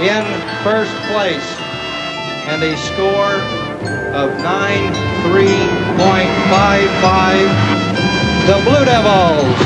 in first place and a score of 93.55. The Blue Devils